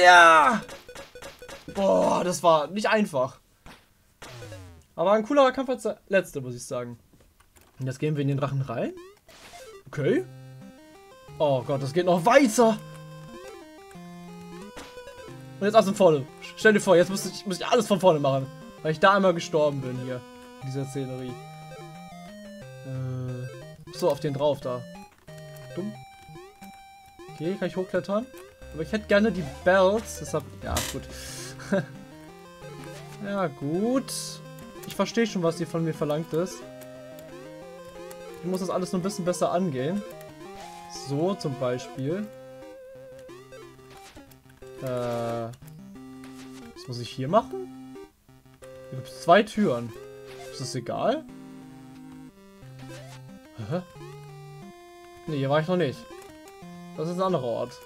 Ja! Boah, das war nicht einfach. Aber ein coolerer Kampf als der letzte, muss ich sagen. Und jetzt gehen wir in den Drachen rein. Okay. Oh Gott, das geht noch weiter. Und jetzt aus dem vorne. Stell dir vor, jetzt muss ich, muss ich alles von vorne machen. Weil ich da einmal gestorben bin hier. In dieser Szenerie. Äh, so, auf den drauf da. Dumm. Okay, kann ich hochklettern. Aber ich hätte gerne die Bells. Deshalb, ja, gut. ja, gut. Ich verstehe schon, was hier von mir verlangt ist. Ich muss das alles nur ein bisschen besser angehen. So zum Beispiel. Äh, was muss ich hier machen? Hier gibt es zwei Türen. Ist das egal? Hä? Ne, hier war ich noch nicht. Das ist ein anderer Ort.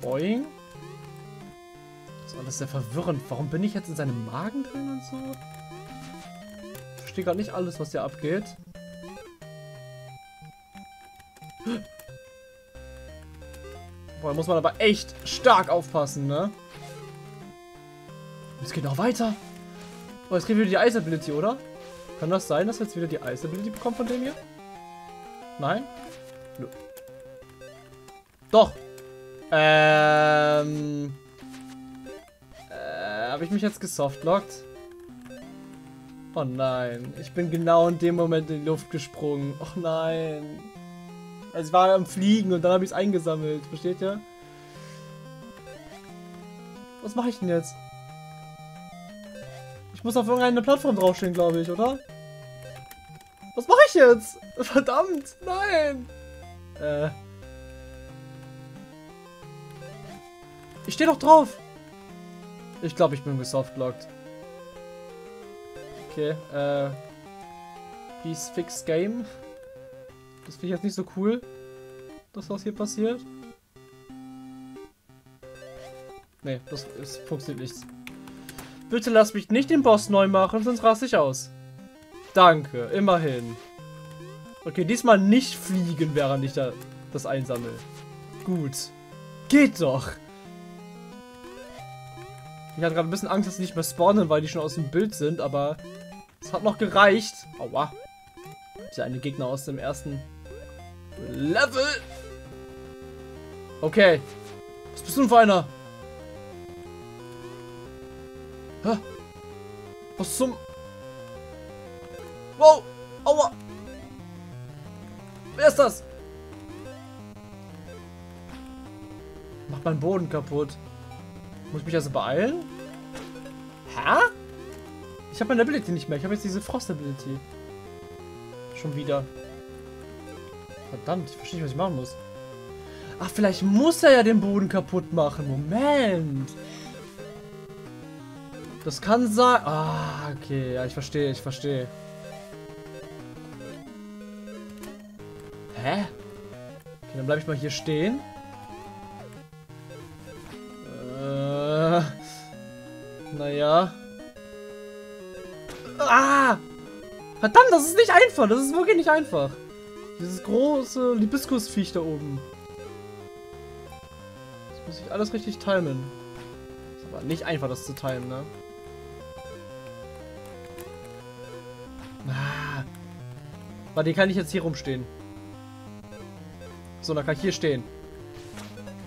Boing. Das ist alles sehr verwirrend. Warum bin ich jetzt in seinem Magen drin und so? Ich verstehe gerade nicht alles, was hier abgeht. Boah, muss man aber echt stark aufpassen, ne? Es geht noch weiter. Oh, jetzt kriegen wir wieder die Ice Ability, oder? Kann das sein, dass wir jetzt wieder die Ice Ability bekommen von dem hier? Nein? Nö. Doch. Ähm. Äh, habe ich mich jetzt gesoftlockt? Oh nein. Ich bin genau in dem Moment in die Luft gesprungen. Oh nein. Also ich war am Fliegen und dann habe ich es eingesammelt. Versteht ihr? Was mache ich denn jetzt? Ich muss auf irgendeine Plattform draufstehen, glaube ich, oder? Was mache ich jetzt? Verdammt, nein. Äh. Ich stehe doch drauf. Ich glaube, ich bin gesoftlockt. Okay, äh. Please fix game. Das finde ich jetzt nicht so cool, dass was hier passiert. Nee, das, das funktioniert nichts. Bitte lass mich nicht den Boss neu machen, sonst raste ich aus. Danke, immerhin. Okay, diesmal nicht fliegen, während ich da das einsammle. Gut. Geht doch. Ich hatte gerade ein bisschen Angst, dass sie nicht mehr spawnen, weil die schon aus dem Bild sind, aber es hat noch gereicht. Aua. Dieser eine Gegner aus dem ersten Level. Okay. Was bist du denn für einer? Hä? Was zum... Wow! Aua! Wer ist das? Macht meinen Boden kaputt. Muss ich mich also beeilen? Hä? Ich habe meine Ability nicht mehr. Ich habe jetzt diese Frost-Ability. Schon wieder. Verdammt, ich verstehe nicht, was ich machen muss. Ach, vielleicht muss er ja den Boden kaputt machen. Moment. Das kann sein. Ah, okay. Ja, ich verstehe, ich verstehe. Hä? Okay, dann bleibe ich mal hier stehen. Naja. Ah! Verdammt, das ist nicht einfach. Das ist wirklich nicht einfach. Dieses große Libiskusviech da oben. Das muss ich alles richtig timen. Ist aber nicht einfach, das zu timen, ne? Ah. Warte, kann ich jetzt hier rumstehen. So, dann kann ich hier stehen.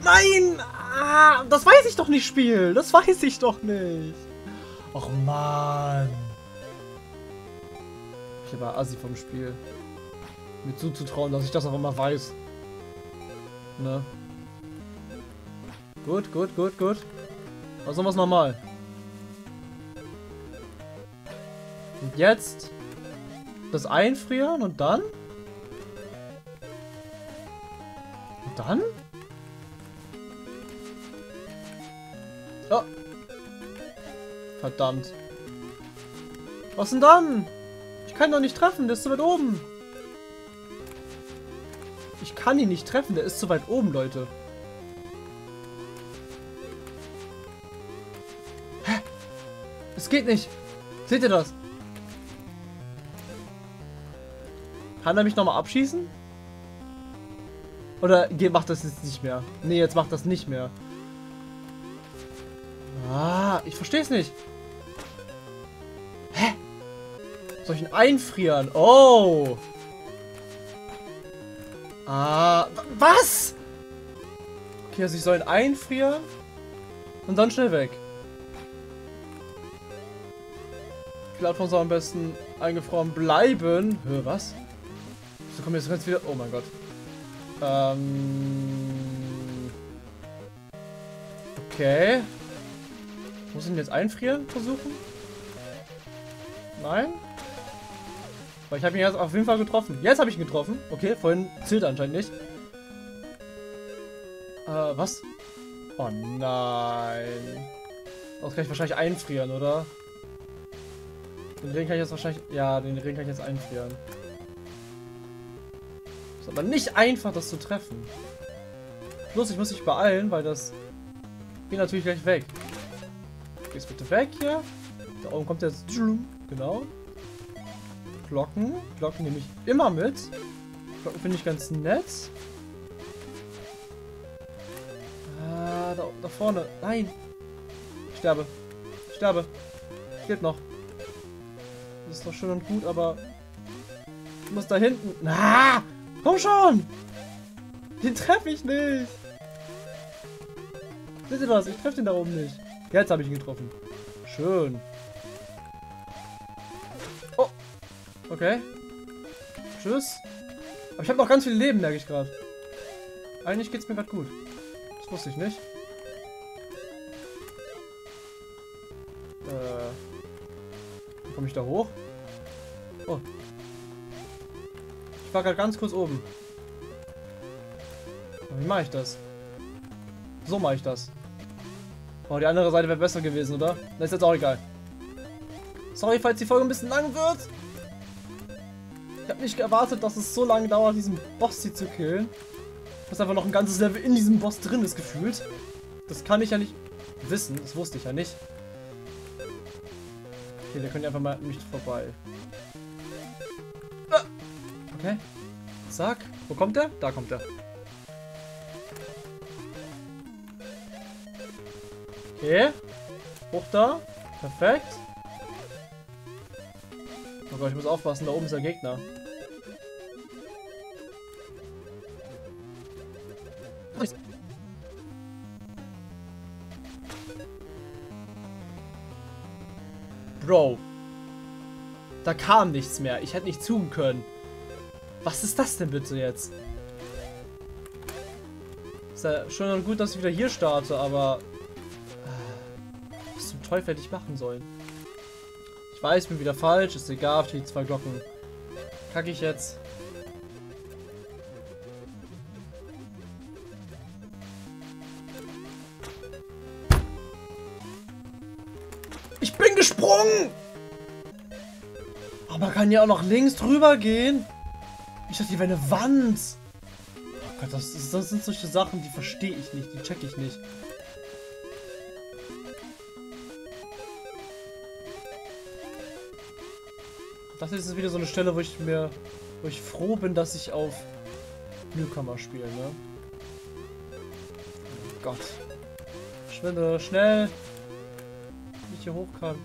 Nein! Ah, das weiß ich doch nicht spielen. Das weiß ich doch nicht. Och, Mann. Ich war assi vom Spiel. Mir zuzutrauen, dass ich das auch immer weiß. Ne? Gut, gut, gut, gut. Also was nochmal. Und jetzt das einfrieren und dann? Und dann? Verdammt. Was denn dann? Ich kann doch nicht treffen, der ist zu weit oben. Ich kann ihn nicht treffen, der ist zu weit oben, Leute. Hä? Es geht nicht. Seht ihr das? Kann er mich nochmal abschießen? Oder macht das jetzt nicht mehr? Nee, jetzt macht das nicht mehr. Ah, ich verstehe es nicht. Soll ich ihn einfrieren? Oh. Ah, was? Okay, also ich soll ihn einfrieren und dann schnell weg. Die Plattform soll am besten eingefroren bleiben. Hör, was? So kommen jetzt ganz wieder... Oh mein Gott. Ähm... Okay. Muss ich ihn jetzt einfrieren versuchen? Nein? Weil ich habe ihn jetzt auf jeden Fall getroffen. Jetzt habe ich ihn getroffen. Okay, vorhin zählt anscheinend nicht. Äh, was? Oh nein. Das kann ich wahrscheinlich einfrieren, oder? Den Ring kann ich jetzt wahrscheinlich... Ja, den Ring kann ich jetzt einfrieren. Ist aber nicht einfach, das zu treffen. Plus, ich muss mich beeilen, weil das... Geht natürlich gleich weg. Gehst bitte weg hier. Da oben kommt jetzt... Genau. Glocken. Glocken nehme ich immer mit. Glocken finde ich ganz nett. Ah, da, da vorne. Nein. Ich sterbe. Ich sterbe. Geht noch. Das ist doch schön und gut, aber... Ich muss da hinten... Na! Komm schon! Den treffe ich nicht! Seht ihr das? Ich treffe den da oben nicht. Jetzt habe ich ihn getroffen. Schön. Okay. Tschüss. Aber ich habe noch ganz viel Leben, merke ich gerade. Eigentlich geht's mir gerade gut. Das wusste ich nicht. Äh. Wie komme ich da hoch? Oh. Ich war gerade ganz kurz oben. wie mache ich das? So mache ich das. Oh, die andere Seite wäre besser gewesen, oder? Das ist jetzt auch egal. Sorry, falls die Folge ein bisschen lang wird habe nicht erwartet, dass es so lange dauert, diesen Boss hier zu killen. Dass einfach noch ein ganzes Level in diesem Boss drin ist, gefühlt. Das kann ich ja nicht wissen. Das wusste ich ja nicht. Okay, der könnte einfach mal nicht vorbei. Ah! Okay. Zack. Wo kommt der? Da kommt er. Okay. Hoch da. Perfekt. Gott, ich muss aufpassen, da oben ist der Gegner. Bro. Da kam nichts mehr. Ich hätte nicht tun können. Was ist das denn bitte jetzt? Ist ja schön und gut, dass ich wieder hier starte, aber... Äh, was zum Teufel hätte ich machen sollen? Ich weiß, ich bin wieder falsch. Ist egal, auf die zwei Glocken. Kacke ich jetzt. Ich bin gesprungen! Aber kann ja auch noch links drüber gehen. Ich dachte, hier wäre eine Wand. Oh Gott, das, das sind solche Sachen, die verstehe ich nicht. Die check ich nicht. Das ist wieder so eine Stelle, wo ich mir, wo ich froh bin, dass ich auf Newcomer spiele, ne? Oh Gott. Schwinde, schnell! Wie ich hier hoch kann.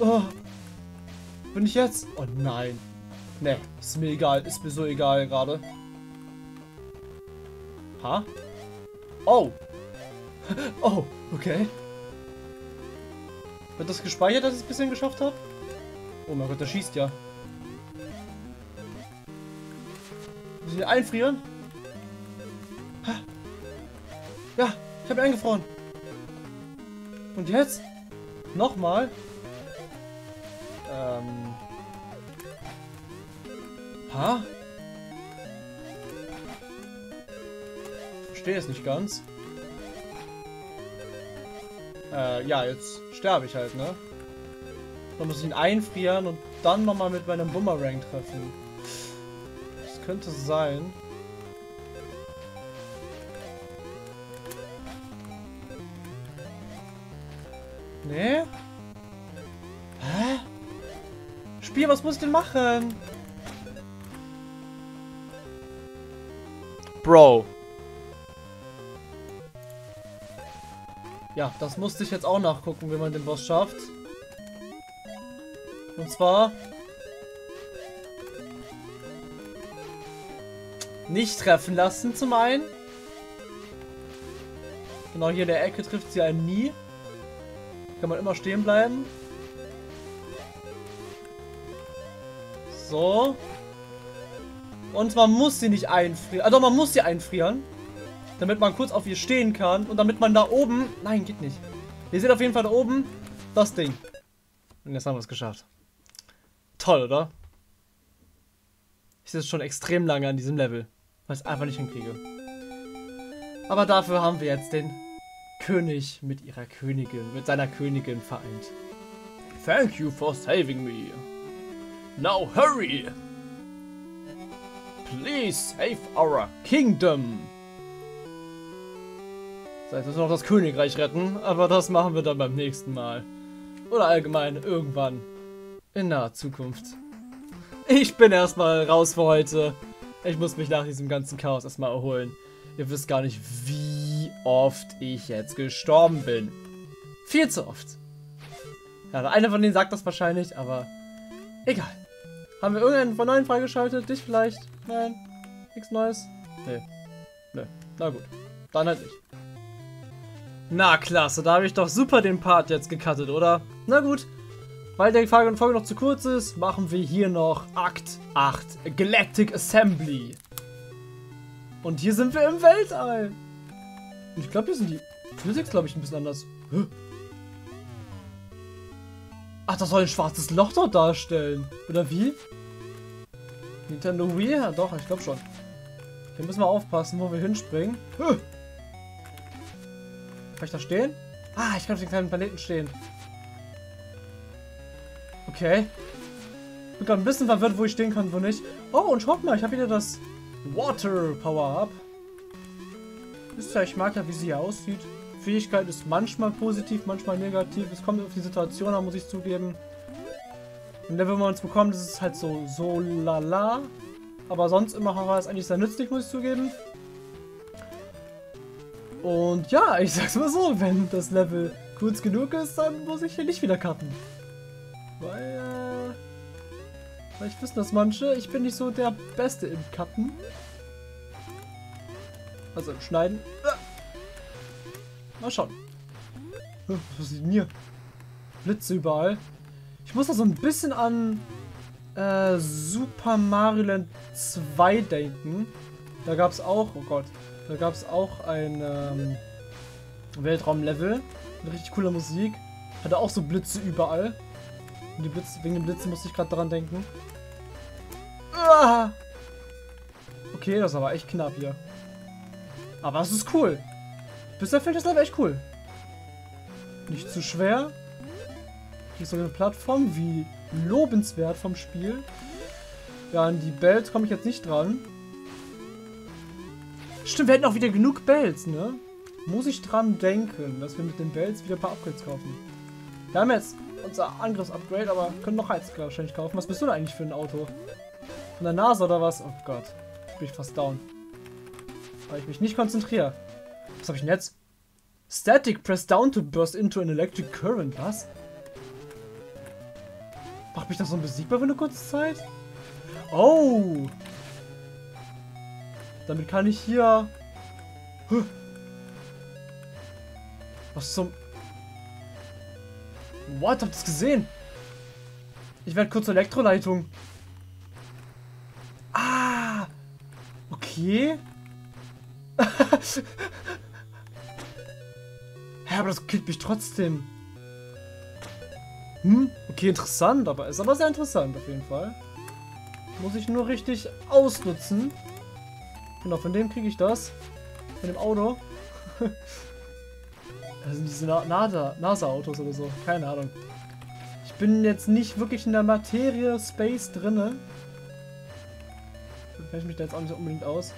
Oh. Bin ich jetzt? Oh nein. Ne, ist mir egal. Ist mir so egal gerade. Ha? Oh. Oh, okay. Wird das gespeichert, dass ich es ein bisschen geschafft habe? Oh mein Gott, der schießt ja. Ich ihn einfrieren? Ja, ich habe eingefroren. Und jetzt? Nochmal? Ähm. Ha? Verstehe es nicht ganz. Äh, ja, jetzt sterbe ich halt, ne? Dann muss ich ihn einfrieren und dann nochmal mit meinem Boomerang treffen. Das könnte sein. Nee? Hä? Spiel, was muss ich denn machen? Bro. Ja, das musste ich jetzt auch nachgucken, wie man den Boss schafft. Und zwar... Nicht treffen lassen zum einen. Genau hier in der Ecke trifft sie einen nie. Kann man immer stehen bleiben. So. Und man muss sie nicht einfrieren. Also man muss sie einfrieren. Damit man kurz auf ihr stehen kann. Und damit man da oben... Nein, geht nicht. Ihr seht auf jeden Fall da oben das Ding. Und jetzt haben wir es geschafft. Toll, oder? Ich sitze schon extrem lange an diesem Level. Weil ich es einfach nicht hinkriege. Aber dafür haben wir jetzt den König mit ihrer Königin, mit seiner Königin vereint. Thank you for saving me. Now hurry! Please save our kingdom! Jetzt müssen wir noch das Königreich retten, aber das machen wir dann beim nächsten Mal. Oder allgemein irgendwann in naher Zukunft. Ich bin erstmal raus für heute. Ich muss mich nach diesem ganzen Chaos erstmal erholen. Ihr wisst gar nicht, wie oft ich jetzt gestorben bin. Viel zu oft. Ja, einer von denen sagt das wahrscheinlich, aber egal. Haben wir irgendeinen von neuen freigeschaltet? Dich vielleicht? Nein? Nichts Neues? Nee. Nee. Na gut. Dann halt nicht. Na klasse, da habe ich doch super den Part jetzt gecuttet, oder? Na gut. Weil der Folge noch zu kurz ist, machen wir hier noch Akt 8. Galactic Assembly. Und hier sind wir im Weltall. Und ich glaube, hier sind die Physics, glaube ich, ein bisschen anders. Ach, das soll ein schwarzes Loch dort darstellen. Oder wie? Nintendo Wii? Ja, doch, ich glaube schon. Hier müssen wir aufpassen, wo wir hinspringen. Hä? Kann ich da stehen? Ah, ich kann auf den kleinen Planeten stehen. Okay. Bin gerade ein bisschen verwirrt, wo ich stehen kann, wo nicht. Oh, und schaut mal, ich habe wieder das Water Power Up. Wisst ihr, ich mag ja, wie sie hier aussieht. Fähigkeit ist manchmal positiv, manchmal negativ. Es kommt auf die Situation an, muss ich zugeben. Level, wo man es bekommt, ist es halt so, so lala. Aber sonst immer war es eigentlich sehr nützlich, muss ich zugeben. Und ja, ich sag's mal so, wenn das Level kurz genug ist, dann muss ich hier nicht wieder cutten. Weil, äh, Vielleicht wissen das manche, ich bin nicht so der Beste im Cutten. Also im Schneiden. Mal schauen. Was ist denn hier? Blitze überall. Ich muss da so ein bisschen an äh, Super Mario Land 2 denken. Da gab es auch, oh Gott, da gab es auch ein ähm, Weltraumlevel mit richtig cooler Musik. Hatte auch so Blitze überall. Und die Blitze, wegen den Blitzen musste ich gerade daran denken. Ah! Okay, das ist aber echt knapp hier. Aber es ist cool. Bisher ich das Level echt cool. Nicht zu schwer. Hier ist so eine Plattform, wie lobenswert vom Spiel. Ja, an die Bells komme ich jetzt nicht dran. Stimmt, wir hätten auch wieder genug Bells, ne? Muss ich dran denken, dass wir mit den Bells wieder ein paar Upgrades kaufen. Wir haben jetzt unser Angriffsupgrade, aber können noch eins wahrscheinlich kaufen. Was bist du denn eigentlich für ein Auto? Von der Nase oder was? Oh Gott. Bin ich fast down. Weil ich mich nicht konzentriere. Was habe ich denn jetzt? Static press down to burst into an electric current. Was? Macht mich das so unbesiegbar für eine kurze Zeit? Oh! Damit kann ich hier... Was zum... What? Habt ihr das gesehen? Ich werde kurz Elektroleitung. Okay. ja, aber das killt mich trotzdem. Hm, okay, interessant, aber ist aber sehr interessant auf jeden Fall. Muss ich nur richtig ausnutzen. Genau, von dem kriege ich das. Von dem Auto. das sind diese NASA-Autos oder so. Keine Ahnung. Ich bin jetzt nicht wirklich in der Materie Space drinne kenne ich mich da jetzt auch nicht unbedingt aus.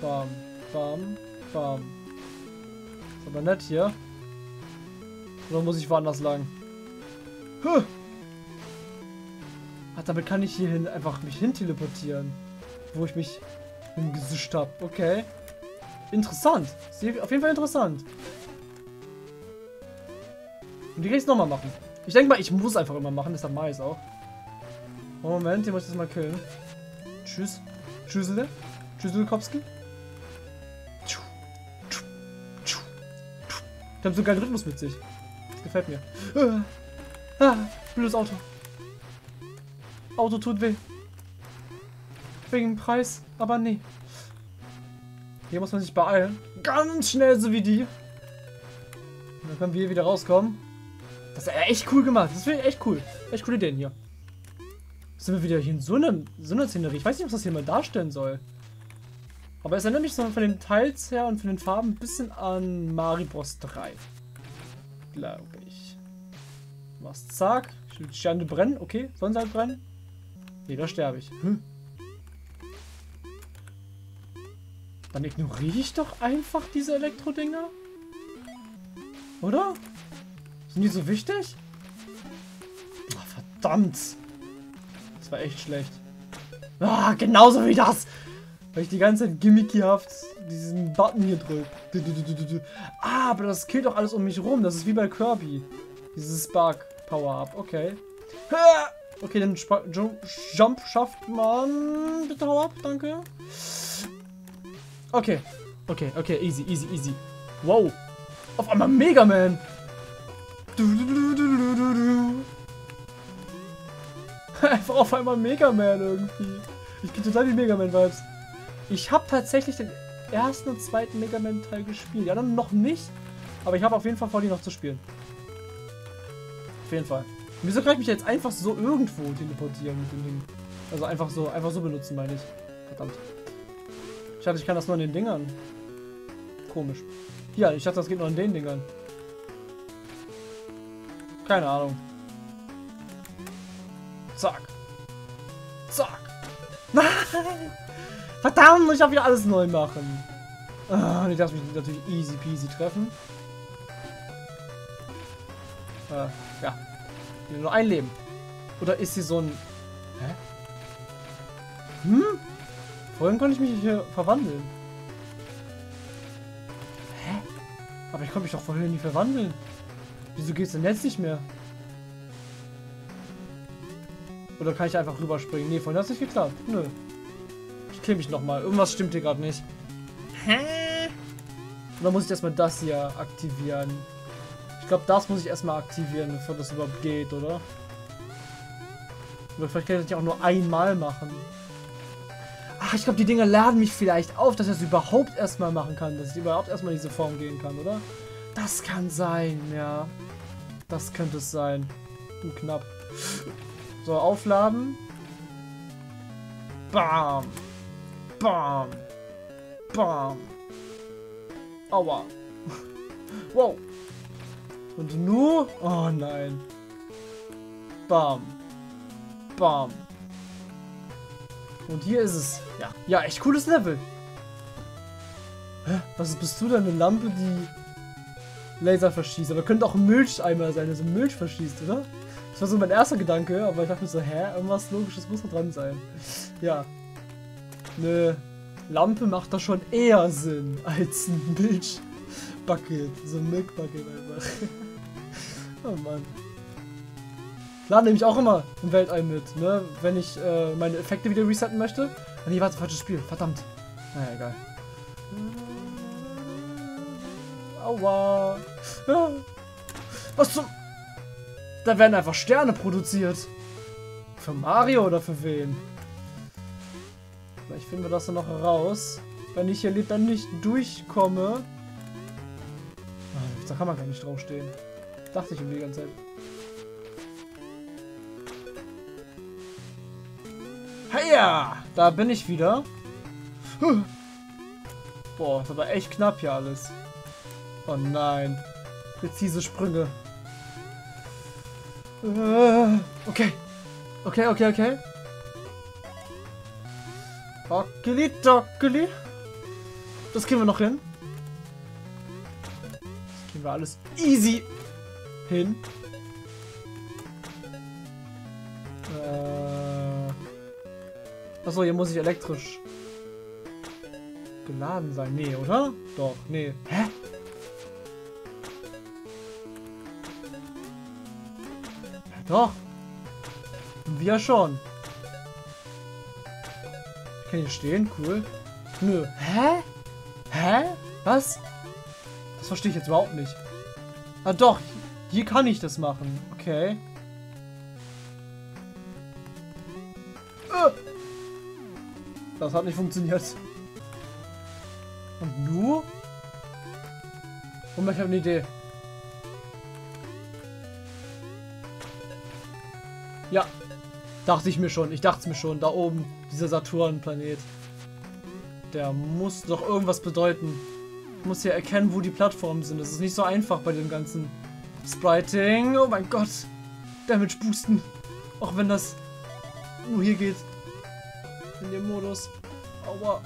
Bam, bam, bam. Ist aber nett hier. Oder muss ich woanders lang? Huh. Ach, damit kann ich hierhin einfach mich hin teleportieren. Wo ich mich hingesischt habe. Okay. Interessant. Ist auf jeden Fall interessant. Und die kann ich nochmal machen. Ich denke mal, ich muss einfach immer machen, deshalb mache ich es auch. Moment, den muss ich jetzt mal killen. Tschüss. Tschüssele. Tschüsselkowski. Die haben so einen Rhythmus mit sich. Das gefällt mir. Ah, ah, blödes Auto. Auto tut weh. Wegen Preis, aber nee. Hier muss man sich beeilen. Ganz schnell, so wie die. Und dann können wir hier wieder rauskommen. Das ist echt cool gemacht. Das finde ich echt cool. Echt coole Ideen hier. Sind wir wieder hier in so einer, so einer Szenerie. Ich weiß nicht, was das hier mal darstellen soll. Aber es erinnert mich so von den Teils her und von den Farben ein bisschen an Mario Bros 3. Glaube ich. Was? Zack. Die Sterne brennen. Okay. Sollen halt brennen? Nee, da sterbe ich. Hm. Dann ignoriere ich doch einfach diese Elektro-Dinger. Oder? Sind die so wichtig? Ach, verdammt. Das war echt schlecht. Ah, genauso wie das. Weil ich die ganze Zeit gimmickhaft diesen Button hier drücke. Ah, aber das killt doch alles um mich rum. Das ist wie bei Kirby. Dieses Spark Power-Up. Okay. Okay, Sp Jump schafft man. Bitte hau ab, danke. Okay. Okay, okay, easy, easy, easy. Wow. Auf einmal Mega Man. Einfach auf einmal Mega Man irgendwie. Ich krieg total die Mega Man Vibes. Ich habe tatsächlich den ersten und zweiten Mega Man Teil gespielt. Ja, dann noch nicht. Aber ich habe auf jeden Fall vor, die noch zu spielen. Auf jeden Fall. Wieso kann ich mich jetzt einfach so irgendwo teleportieren mit dem Ding? Also einfach so, einfach so benutzen, meine ich. Verdammt. Ich dachte, ich kann das nur in den Dingern. Komisch. Ja, ich dachte, das geht nur in den Dingern. Keine Ahnung. Zack. Zack. Nein! Verdammt, ich darf wieder alles neu machen. Ah, ich darf mich natürlich easy peasy treffen. Äh, ja. Nur ein Leben. Oder ist sie so ein... Hä? Hm? Vorhin konnte ich mich hier verwandeln. Hä? Aber ich konnte mich doch vorhin nie verwandeln. Wieso geht's denn jetzt nicht mehr? Oder kann ich einfach rüberspringen? Nee, vorhin hat es nicht geklappt. Nö kill mich nochmal. Irgendwas stimmt hier gerade nicht. Hä? Oder muss ich erstmal das hier aktivieren? Ich glaube, das muss ich erstmal aktivieren, bevor das überhaupt geht, oder? Oder vielleicht kann ich das ja auch nur einmal machen. Ach, ich glaube, die Dinger laden mich vielleicht auf, dass ich das überhaupt erstmal machen kann. Dass ich überhaupt erstmal in diese Form gehen kann, oder? Das kann sein, ja. Das könnte es sein. Du knapp. So, aufladen. Bam. Bam. Bam. Aua. wow. Und nur... Oh nein. Bam. Bam. Und hier ist es. Ja, ja echt cooles Level. Hä? Was bist du denn? Eine Lampe, die Laser verschießt. Aber könnte auch ein Milcheimer sein, der so Milch verschießt, oder? Das war so mein erster Gedanke, aber ich dachte mir so, hä? Irgendwas Logisches muss da dran sein. Ja eine Lampe macht da schon eher Sinn als ein Milchbucket. So ein Milkbucket einfach. oh Mann. Lade nämlich auch immer im Weltall mit, ne? Wenn ich äh, meine Effekte wieder resetten möchte. Ah, nee, warte, falsches Spiel. Verdammt. Naja, egal. Aua. Was zum... Da werden einfach Sterne produziert. Für Mario oder für wen? Vielleicht finden wir das dann noch heraus. Wenn ich hier dann nicht durchkomme. Ah, da kann man gar nicht draufstehen. Dachte ich um die ganze Zeit. Heya! Da bin ich wieder. Boah, das war echt knapp hier alles. Oh nein. Präzise Sprünge. Äh, okay. Okay, okay, okay. Dockeli, dockeli. Das kriegen wir noch hin. Das kriegen wir alles easy hin. Achso, hier muss ich elektrisch. geladen sein. Nee, oder? Doch, nee. Hä? Doch. Wir schon. Ich kann hier stehen, cool. Nö. Hä? Hä? Was? Das verstehe ich jetzt überhaupt nicht. Ah doch, hier kann ich das machen. Okay. Das hat nicht funktioniert. Und nu? Und ich habe eine Idee. Ja. Dachte ich mir schon. Ich dachte es mir schon. Da oben. Dieser Saturn-Planet. Der muss doch irgendwas bedeuten. Ich muss ja erkennen, wo die Plattformen sind. Das ist nicht so einfach bei dem ganzen Spriting. Oh mein Gott. Damage boosten. Auch wenn das nur hier geht. In dem Modus. Aua.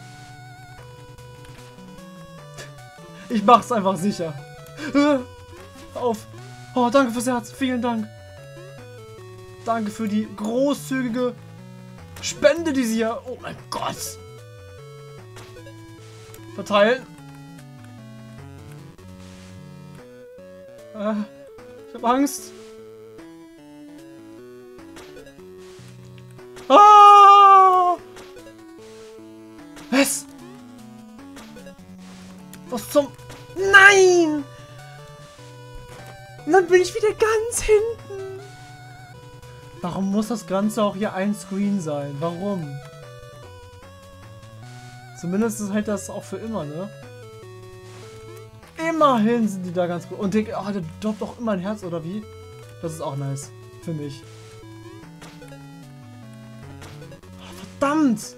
Ich mach's einfach sicher. Auf. Oh, danke fürs Herz. Vielen Dank. Danke für die großzügige Spende, die sie hier... Oh mein Gott. Verteilen. Äh, ich hab Angst. Was zum... Nein! Und dann bin ich wieder ganz hinten. Warum muss das Ganze auch hier ein Screen sein? Warum? Zumindest ist halt das auch für immer, ne? Immerhin sind die da ganz gut. Und der, oh, der droppt auch immer ein Herz, oder wie? Das ist auch nice. Für mich. Verdammt!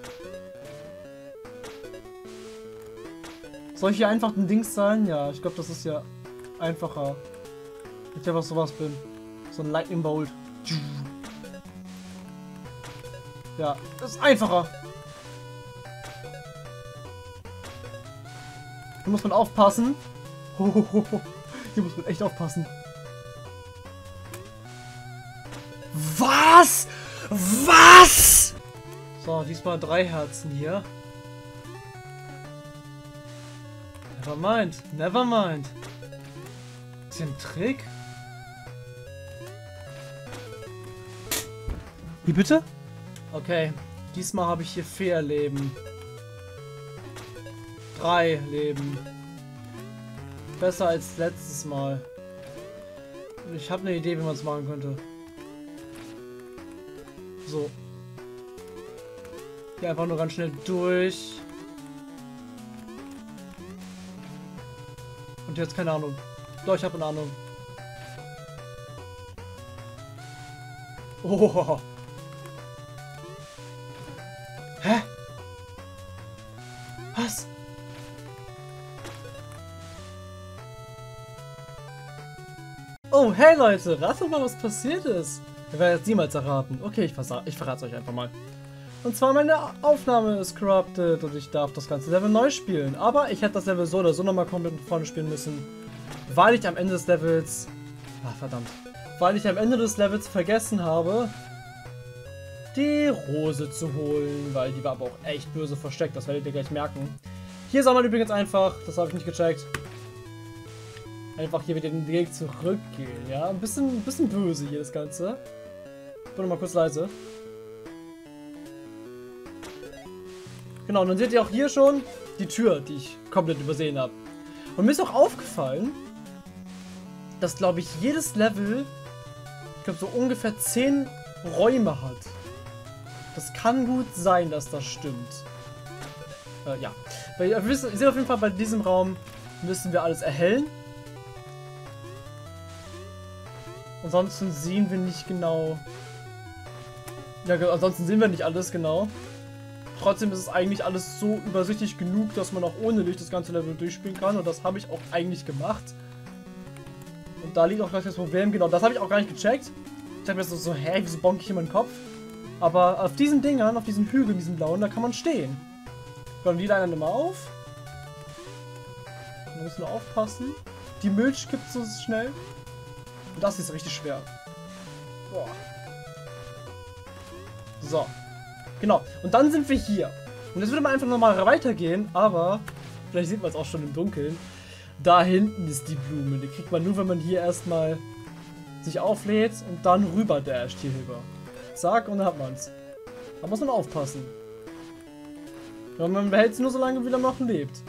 Soll ich hier einfach ein Dings sein? Ja, ich glaube, das ist ja einfacher. Ich einfach sowas bin. So ein Lightning Bolt. Ja, das ist einfacher. Hier muss man aufpassen. Hier muss man echt aufpassen. Was? Was? So, diesmal drei Herzen hier. Never mind. Never mind. Ist hier ein Trick? Wie bitte? Okay. Diesmal habe ich hier vier Leben. Drei Leben. Besser als letztes Mal. Ich habe eine Idee, wie man es machen könnte. So. Hier einfach nur ganz schnell durch. Und jetzt keine Ahnung. Doch, ich habe eine Ahnung. Oh. Hä? Was? Oh, hey Leute, ratet mal, was passiert ist. Wir werden jetzt niemals erraten. Okay, ich, ich verrate es euch einfach mal. Und zwar meine Aufnahme ist corrupted und ich darf das ganze Level neu spielen. Aber ich hätte das Level so oder so nochmal komplett vorne spielen müssen. Weil ich am Ende des Levels... Ach, verdammt. Weil ich am Ende des Levels vergessen habe, die Rose zu holen. Weil die war aber auch echt böse versteckt. Das werdet ihr gleich merken. Hier soll man übrigens einfach, das habe ich nicht gecheckt, einfach hier wieder den Weg zurückgehen. Ja, ein bisschen, ein bisschen böse hier das Ganze. Ich bin mal kurz leise. Genau, und dann seht ihr auch hier schon die Tür, die ich komplett übersehen habe. Und mir ist auch aufgefallen, dass, glaube ich, jedes Level, ich glaube, so ungefähr 10 Räume hat. Das kann gut sein, dass das stimmt. Äh, ja. Weil ihr wisst, ihr seht auf jeden Fall, bei diesem Raum müssen wir alles erhellen. Ansonsten sehen wir nicht genau... Ja, ansonsten sehen wir nicht alles genau. Trotzdem ist es eigentlich alles so übersichtlich genug, dass man auch ohne Licht das ganze Level durchspielen kann. Und das habe ich auch eigentlich gemacht. Und da liegt auch gleich das Problem. Genau, das habe ich auch gar nicht gecheckt. Ich habe mir so, so, hä, wieso bonk ich hier meinen Kopf? Aber auf diesen Dingern, auf diesen Hügeln, diesen blauen, da kann man stehen. Dann die dann immer auf. Man muss nur aufpassen. Die Milch gibt so schnell. Und das ist richtig schwer. Boah. So. Genau. Und dann sind wir hier. Und jetzt würde man einfach nochmal weitergehen, aber vielleicht sieht man es auch schon im Dunkeln. Da hinten ist die Blume. Die kriegt man nur, wenn man hier erstmal sich auflädt und dann rüber dasht hier rüber. Zack, und dann hat man es. Da muss man aufpassen. Ja, man behält es nur so lange, wie er noch lebt.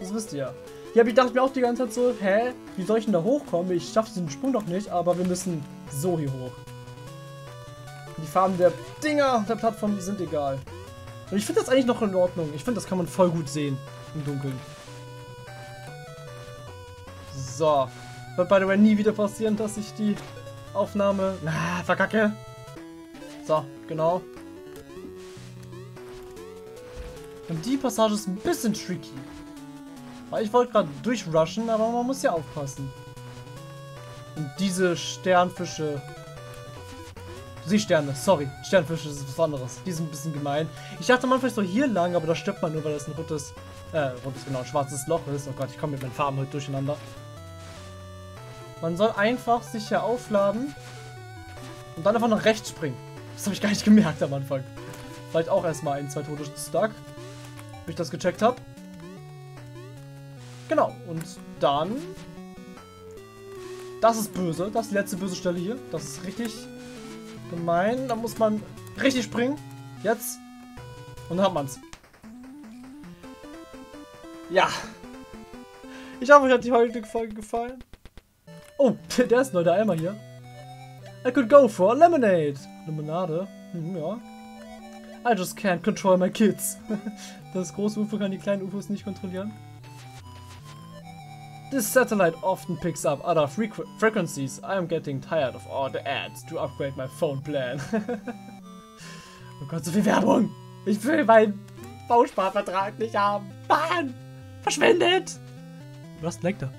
Das wisst ihr ja. Hier habe ich dachte mir auch die ganze Zeit so, hä, wie soll ich denn da hochkommen? Ich schaffe diesen Sprung doch nicht, aber wir müssen so hier hoch. Die Farben der Dinger der Plattform sind egal. Und ich finde das eigentlich noch in Ordnung. Ich finde, das kann man voll gut sehen im Dunkeln. So. Wird by the way nie wieder passieren, dass ich die Aufnahme... Na, verkacke. So, genau. Und die Passage ist ein bisschen tricky. Weil ich wollte gerade durchrushen, aber man muss ja aufpassen. Und diese Sternfische... Seesterne, sorry. Sternfische ist was anderes. Die sind ein bisschen gemein. Ich dachte man vielleicht so hier lang, aber da stirbt man nur, weil das ein rotes... Äh, rotes, genau, schwarzes Loch ist. Oh Gott, ich komme mit meinen Farben heute durcheinander. Man soll einfach sich hier aufladen und dann einfach nach rechts springen. Das habe ich gar nicht gemerkt am Anfang. Vielleicht auch erstmal ein, zwei Tote stuck, bis ich das gecheckt habe. Genau, und dann... Das ist böse, das ist die letzte böse Stelle hier. Das ist richtig gemein. Da muss man richtig springen. Jetzt. Und dann hat man's. Ja. Ich hoffe, euch hat die heutige Folge gefallen. Oh, der ist neu, der Eimer hier. I could go for lemonade. Limonade. Hm, ja. I just can't control my kids. Das große UFO kann die kleinen UFOs nicht kontrollieren. This satellite often picks up other frequ frequencies. I am getting tired of all the ads to upgrade my phone plan. oh Gott, so viel Werbung! Ich will meinen Bausparvertrag nicht haben. Mann! Verschwendet! Was leckt er?